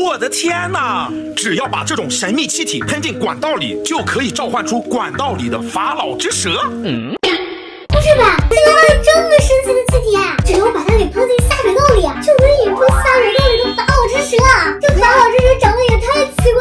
我的天哪！只要把这种神秘气体喷进管道里，就可以召唤出管道里的法老之蛇。嗯，不是吧？怎么会有这么神奇的气体啊？只要把它给喷进下水道里，就能引出下水道里的法老之蛇。这法老之蛇长得也太奇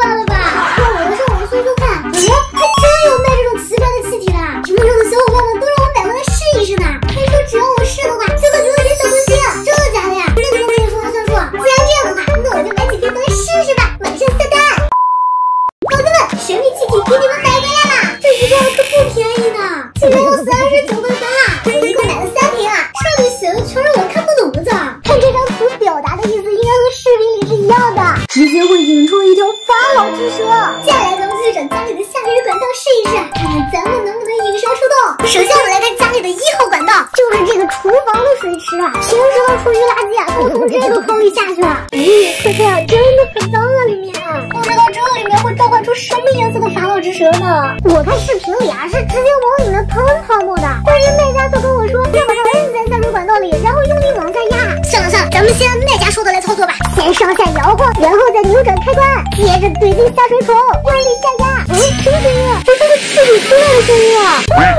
咱们能不能引蛇出洞。首先我们来看家里的一号管道，就是这个厨房的水池啊，平时的厨余垃圾啊都从 这个坑里下去了。咦，可是啊，真的很脏啊，里面。不知道这里面会召唤出什么颜色的法老之蛇呢？我看视频里啊是直接往里面喷泡沫的，但是卖家就跟我说要把它摁在下水管道里，然后用力往下压。算了算了，咱们先按卖家说的来操作上下摇晃，然后再扭转开关，接着怼进下水口，用力下压。嗯，什么声音啊？这是个气体出来的声音啊！哎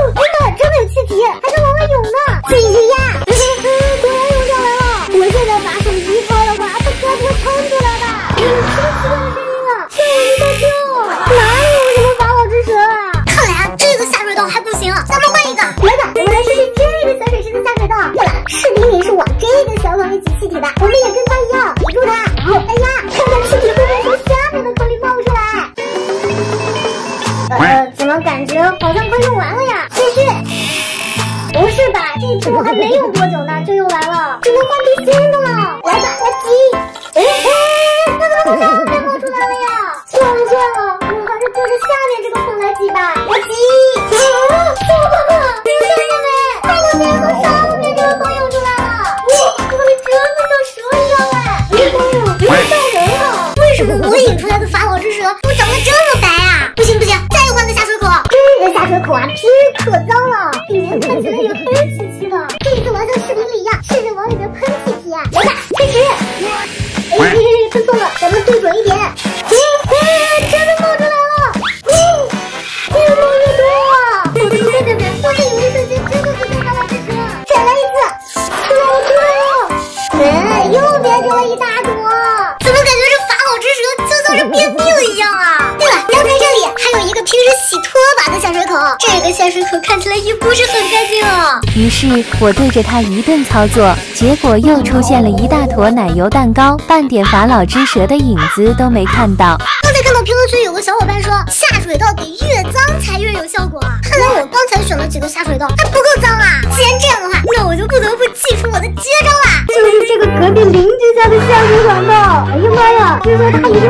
么感觉好像快用完了呀？继续。不是吧？这一瓶还没用多久呢，就用完了，只能换第新的了。来吧，来挤。哎哎，它怎么从上面冒出来了呀？算了算了，我还是对着下面这个坑来挤吧。来挤。啊，小哥哥，你看见没？法老竟然从上面这个坑涌出来了。哇，这里真的像蛇一样哎！哎呀，别吓人了！为什么我引出来的法老之蛇水口啊，平时可脏了，里面看起来也黑漆漆的。这一次我要像视频里一样，试着往里面喷气体。来吧，开始。哎嘿嘿，喷错了，咱们对准一点。嗯，哎，真的冒出来了。嗯，越冒越多啊！别别别别，我以为瞬间真的是法老之蛇。再来一次，出来了出来了。哎，又变成了一大坨。怎么感觉这法老之蛇就像是便秘了一样啊？对了，阳台这里还有一个平时洗拖下水口，这个下水口看起来也不是很干净啊。于是我对着它一顿操作，结果又出现了一大坨奶油蛋糕，半点法老之蛇的影子都没看到。刚才看到评论区有个小伙伴说，下水道得越脏才越有效果。看来我刚才选了几个下水道还不够脏啊！既然这样的话，那我就不得不祭出我的绝招啦！就是这个隔壁邻居家的下水管道。哎呀妈呀，听说它已经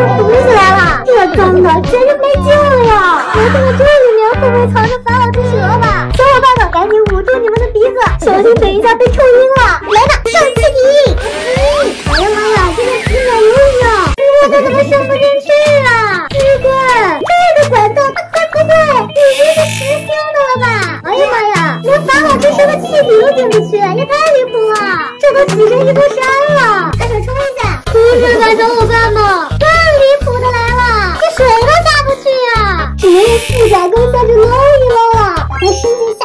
都只剩一座山了，快点冲一下！不是吧，小伙伴们，更离谱的来了，这水都下不去呀！只能用负载哥再去捞一捞了，我使劲下。